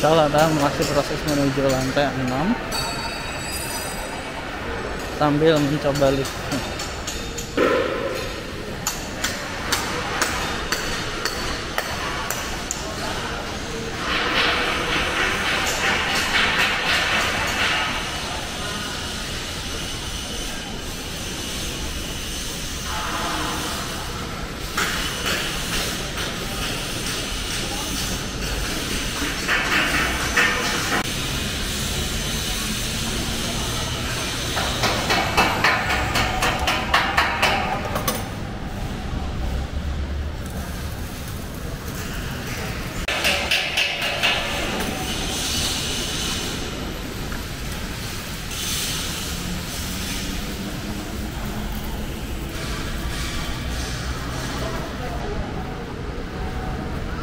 Sekarang masih proses menuju lantai 6 sambil mencoba lift.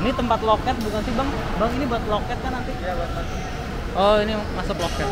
Ini tempat loket bukan sih bang? Bang ini buat loket kan nanti? Iya, buat Oh ini masuk loket.